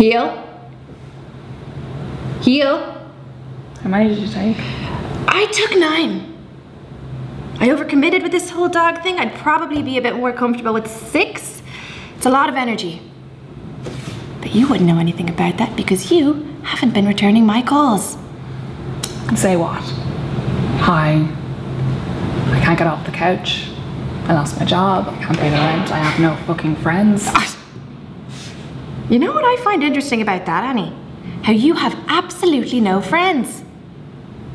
Heel. Heel. How many did you take? I took nine. I overcommitted with this whole dog thing. I'd probably be a bit more comfortable with six. It's a lot of energy. But you wouldn't know anything about that because you haven't been returning my calls. Say what? Hi. I can't get off the couch. I lost my job. I can't pay the rent. I have no fucking friends. You know what I find interesting about that, Annie? How you have absolutely no friends.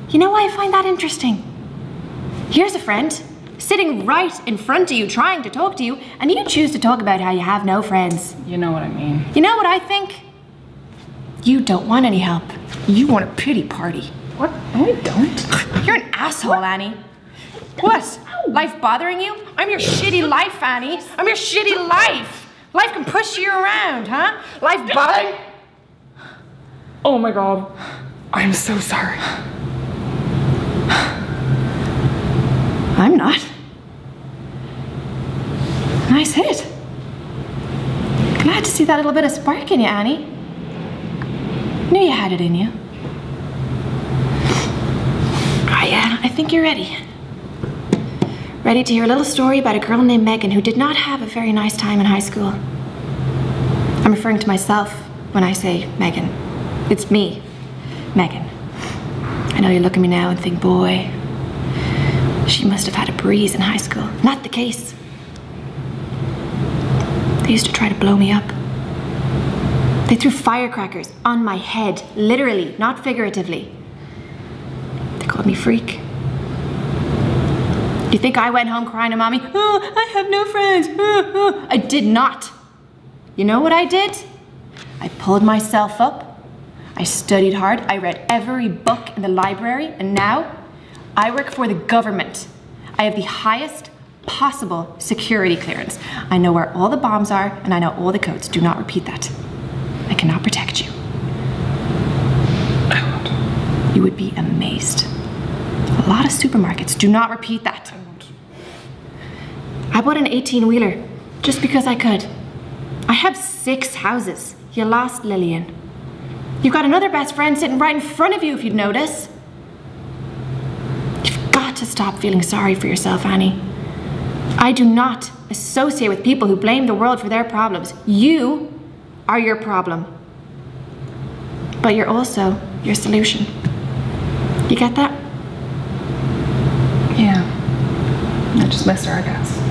You know why I find that interesting? Here's a friend sitting right in front of you trying to talk to you, and you choose to talk about how you have no friends. You know what I mean. You know what I think? You don't want any help. You want a pity party. What? No, I don't. You're an asshole, Annie. What? Life bothering you? I'm your shitty life, Annie. I'm your shitty life. Life can push you around, huh? Life bothering. Oh my god. I'm so sorry. I'm not. Nice hit. Glad to see that little bit of spark in you, Annie. Knew you had it in you. Ah, yeah, I think you're ready. Ready to hear a little story about a girl named Megan who did not have a very nice time in high school. Referring to myself when I say Megan. It's me, Megan. I know you look at me now and think, boy, she must have had a breeze in high school. Not the case. They used to try to blow me up. They threw firecrackers on my head, literally, not figuratively. They called me freak. You think I went home crying to mommy? Oh, I have no friends. Oh, oh. I did not. You know what I did? I pulled myself up. I studied hard. I read every book in the library. And now I work for the government. I have the highest possible security clearance. I know where all the bombs are and I know all the codes. Do not repeat that. I cannot protect you. I won't. You would be amazed. A lot of supermarkets. Do not repeat that. I won't. I bought an 18 wheeler just because I could. I have six houses. You lost Lillian. You've got another best friend sitting right in front of you if you'd notice. You've got to stop feeling sorry for yourself, Annie. I do not associate with people who blame the world for their problems. You are your problem. But you're also your solution. You get that? Yeah. I just missed her, I guess.